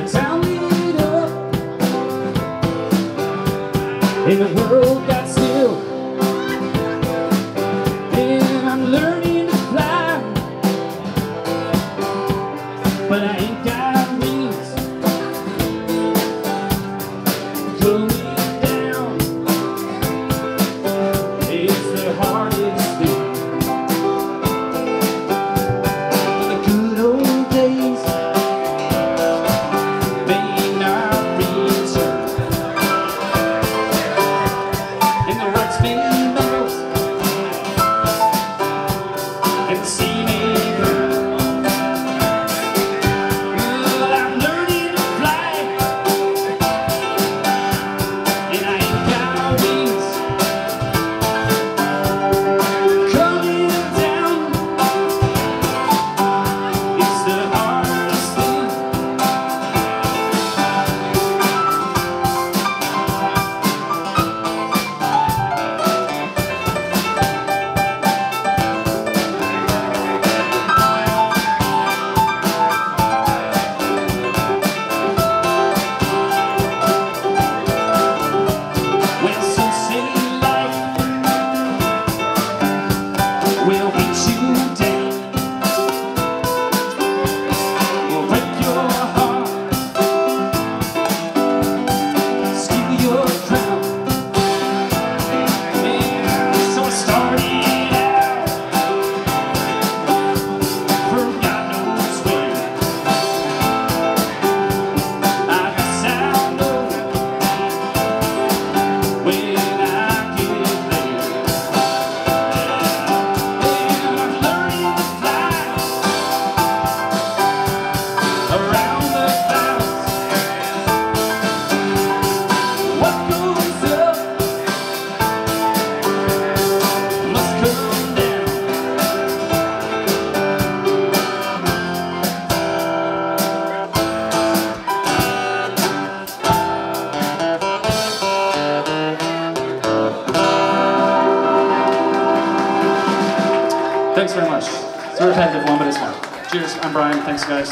the town lit up. And the world got still And I'm learning to fly. But I ain't got wings Pull me down. It's the hardest Thanks very much. It's a repetitive one, but it's fun. Cheers. I'm Brian. Thanks, guys.